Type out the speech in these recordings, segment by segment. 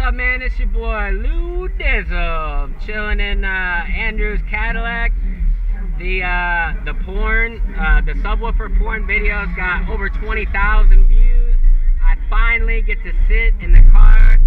up, man? It's your boy Lou Dizzle. Chilling in uh, Andrew's Cadillac. The uh, the porn, uh, the subwoofer porn videos got over 20,000 views. I finally get to sit in the car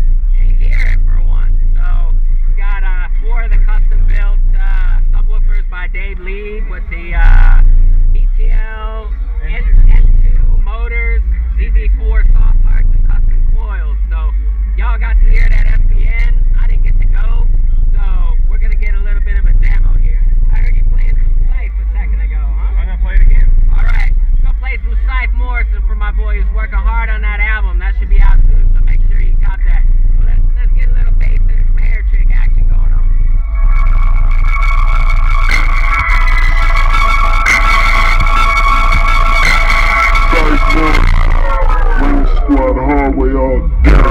Rock.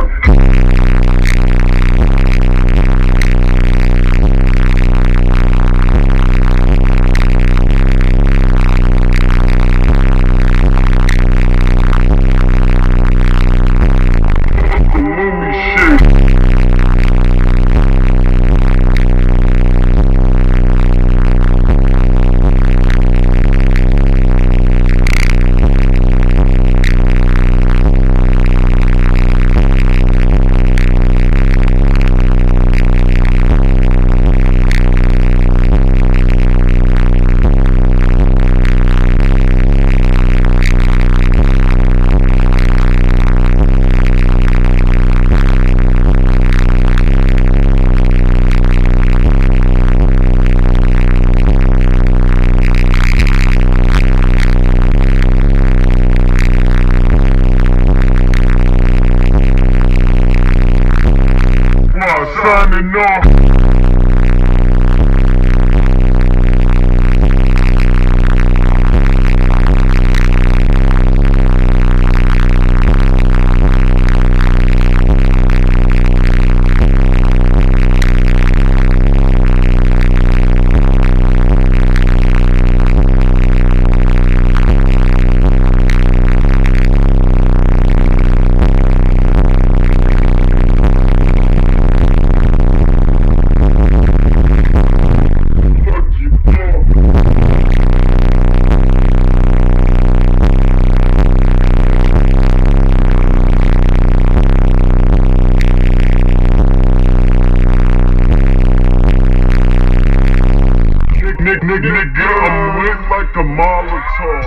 Nick, Nick, Nick, get him lit like a Molotov.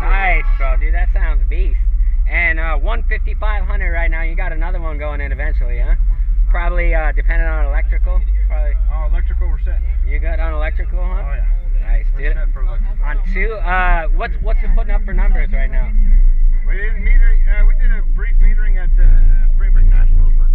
Nice, bro, dude. That sounds beast. And uh, 15500 right now. You got another one going in eventually, huh? Probably uh, depending on electrical. Probably. Oh, electrical, we're set. You good on electrical, huh? Oh yeah. Nice, dude. On two. Uh, what's what's it putting up for numbers right now? We didn't meter. Uh, we did a brief metering at the uh, Spring Break Nationals, but